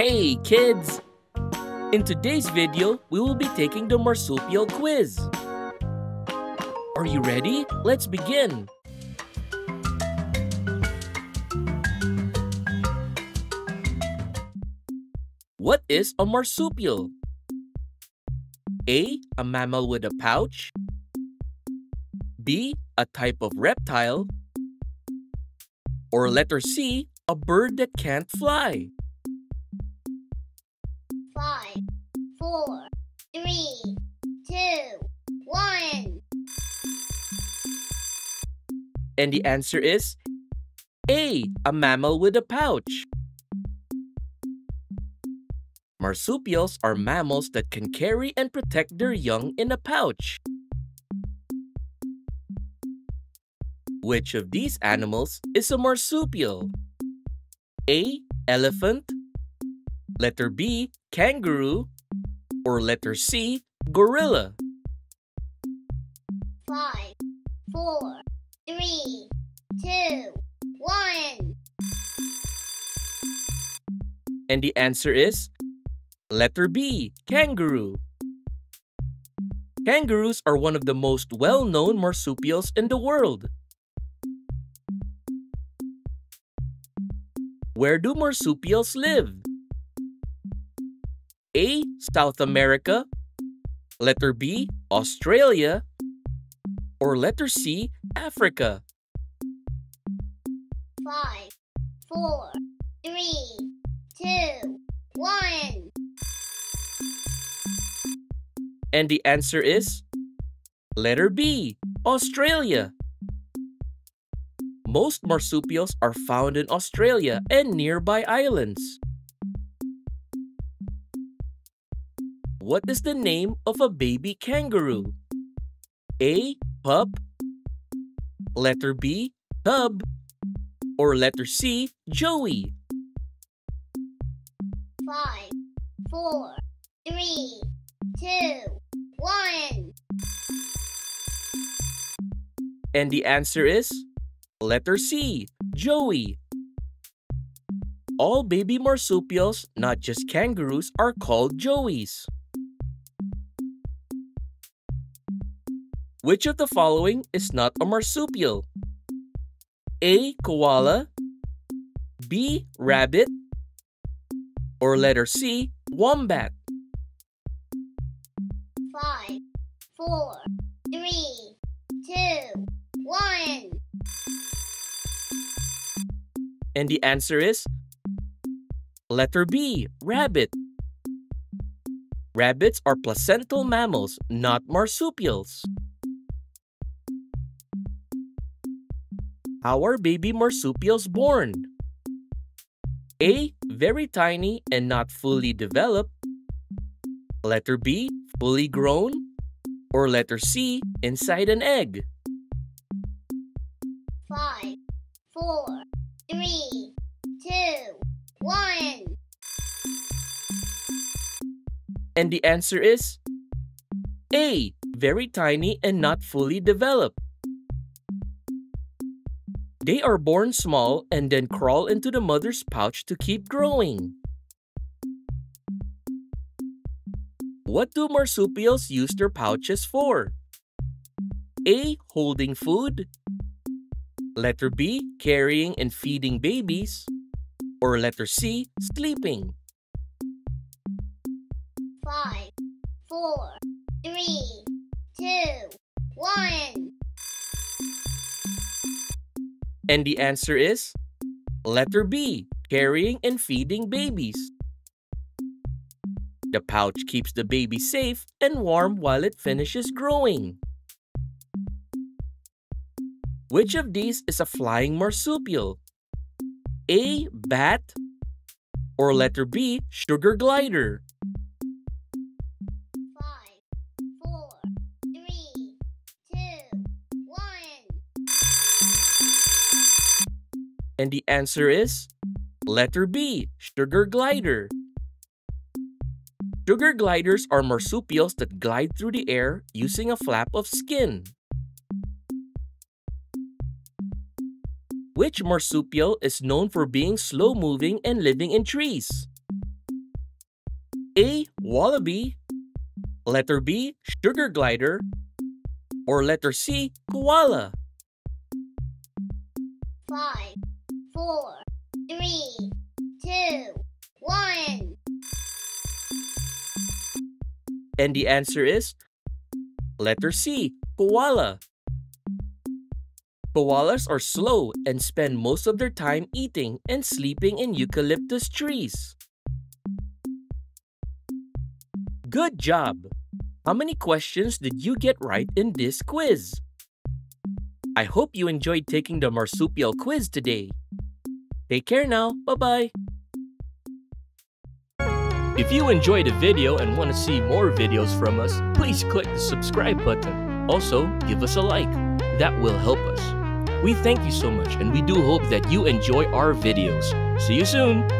Hey kids! In today's video, we will be taking the marsupial quiz. Are you ready? Let's begin! What is a marsupial? A. A mammal with a pouch. B. A type of reptile. Or letter C. A bird that can't fly. Five, four, three, two, one. And the answer is A. A mammal with a pouch. Marsupials are mammals that can carry and protect their young in a pouch. Which of these animals is a marsupial? A. Elephant Letter B. Kangaroo Or letter C. Gorilla Five, four, three, two, one. And the answer is Letter B. Kangaroo Kangaroos are one of the most well-known marsupials in the world. Where do marsupials live? A. South America Letter B. Australia Or letter C. Africa Five, four, three, two, one. And the answer is letter B. Australia Most marsupials are found in Australia and nearby islands. What is the name of a baby kangaroo? A. Pup Letter B. Cub Or letter C. Joey Five, four, three, two, one. And the answer is letter C. Joey All baby marsupials, not just kangaroos, are called joeys. Which of the following is not a marsupial? A. Koala B. Rabbit Or letter C. Wombat Five, four, three, two, one. And the answer is letter B. Rabbit Rabbits are placental mammals, not marsupials. How are baby marsupials born? A. Very tiny and not fully developed. Letter B. Fully grown. Or letter C. Inside an egg. Five, four, three, two, one. And the answer is A. Very tiny and not fully developed. They are born small and then crawl into the mother's pouch to keep growing. What do marsupials use their pouches for? A. Holding food. Letter B. Carrying and feeding babies. Or letter C. Sleeping. Five, four, three, two, one. And the answer is letter B. Carrying and feeding babies. The pouch keeps the baby safe and warm while it finishes growing. Which of these is a flying marsupial? A. Bat or letter B. Sugar glider? And the answer is letter B. Sugar glider. Sugar gliders are marsupials that glide through the air using a flap of skin. Which marsupial is known for being slow moving and living in trees? A. Wallaby, letter B. Sugar glider, or letter C. Koala? Five, four, three, two, one. And the answer is letter C. Koala. Koalas are slow and spend most of their time eating and sleeping in eucalyptus trees. Good job! How many questions did you get right in this quiz? I hope you enjoyed taking the marsupial quiz today. Take care now. Bye-bye. If you enjoyed the video and want to see more videos from us, please click the subscribe button. Also, give us a like. That will help us. We thank you so much and we do hope that you enjoy our videos. See you soon!